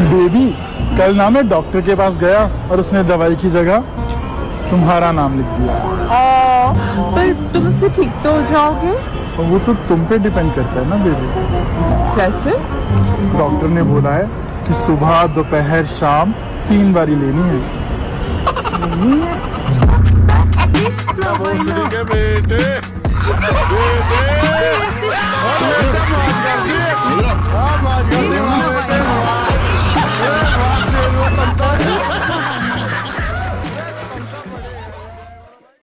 Baby कल ना मैं डॉक्टर के पास गया और उसने दवाई की जगह तुम्हारा नाम लिख दिया। आ, पर तुमसे ठीक तो हो जाओगे? वो तो तुम पे डिपेंड करता है ना बेबी। कैसे? डॉक्टर ने बोला है कि सुबह दोपहर शाम तीन बारी लेनी है। भोसड़ी